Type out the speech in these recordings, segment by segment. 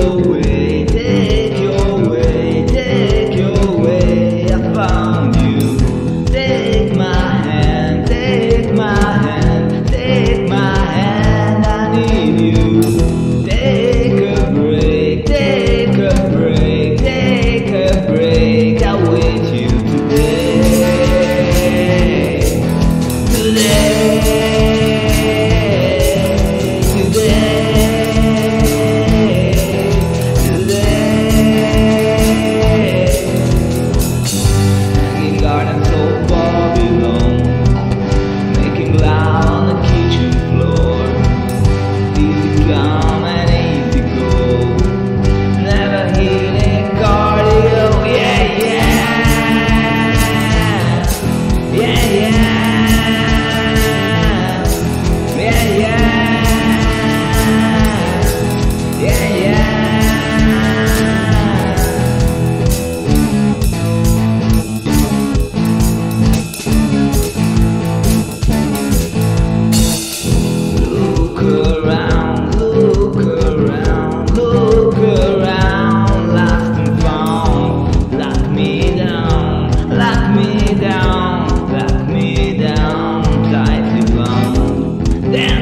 away.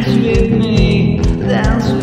dance with me, dance with me.